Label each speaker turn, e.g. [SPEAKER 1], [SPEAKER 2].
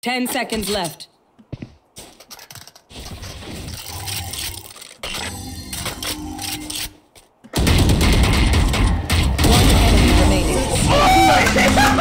[SPEAKER 1] Ten seconds left.